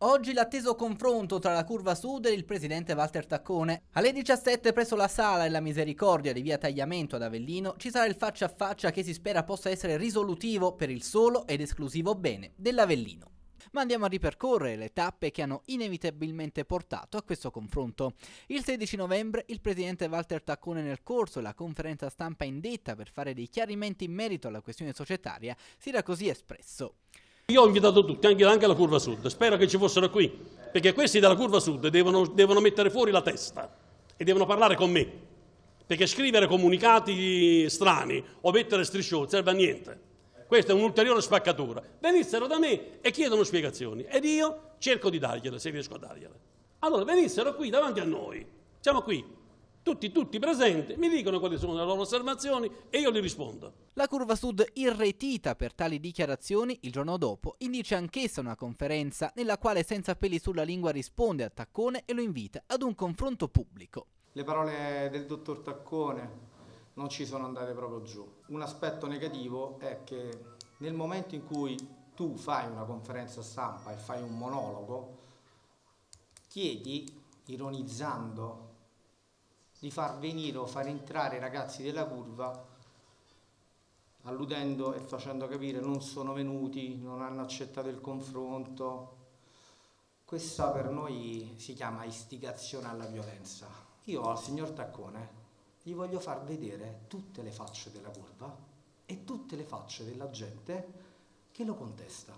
oggi l'atteso confronto tra la curva sud e il presidente Walter Taccone. Alle 17 presso la sala e la misericordia di via Tagliamento ad Avellino ci sarà il faccia a faccia che si spera possa essere risolutivo per il solo ed esclusivo bene dell'Avellino ma andiamo a ripercorrere le tappe che hanno inevitabilmente portato a questo confronto. Il 16 novembre il presidente Walter Taccone nel corso della conferenza stampa indetta per fare dei chiarimenti in merito alla questione societaria si era così espresso. Io ho invitato tutti, anche, anche la curva sud, spero che ci fossero qui, perché questi della curva sud devono, devono mettere fuori la testa e devono parlare con me, perché scrivere comunicati strani o mettere striscioni serve a niente. Questa è un'ulteriore spaccatura. Venissero da me e chiedono spiegazioni ed io cerco di dargliele se riesco a dargliele. Allora venissero qui davanti a noi, siamo qui, tutti, tutti presenti, mi dicono quali sono le loro osservazioni e io li rispondo. La Curva Sud, irretita per tali dichiarazioni, il giorno dopo indice anch'essa una conferenza nella quale senza peli sulla lingua risponde a Taccone e lo invita ad un confronto pubblico. Le parole del dottor Taccone non ci sono andate proprio giù. Un aspetto negativo è che nel momento in cui tu fai una conferenza stampa e fai un monologo, chiedi, ironizzando, di far venire o far entrare i ragazzi della curva alludendo e facendo capire non sono venuti, non hanno accettato il confronto. Questa per noi si chiama istigazione alla violenza. Io al signor Taccone gli voglio far vedere tutte le facce della curva e tutte le facce della gente che lo contesta.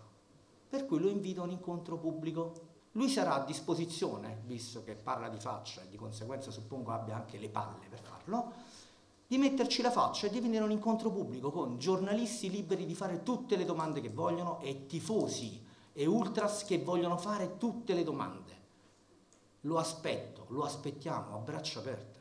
Per cui lo invito a un incontro pubblico. Lui sarà a disposizione, visto che parla di faccia e di conseguenza suppongo abbia anche le palle per farlo, di metterci la faccia e di venire a un incontro pubblico con giornalisti liberi di fare tutte le domande che vogliono e tifosi e ultras che vogliono fare tutte le domande. Lo aspetto, lo aspettiamo a braccia aperte.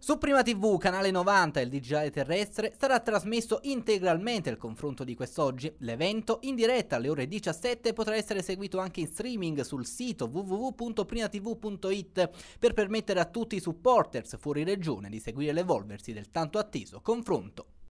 Su Prima TV, canale 90 il digitale terrestre, sarà trasmesso integralmente il confronto di quest'oggi. L'evento, in diretta alle ore 17, potrà essere seguito anche in streaming sul sito www.primatv.it per permettere a tutti i supporters fuori regione di seguire l'evolversi del tanto atteso confronto.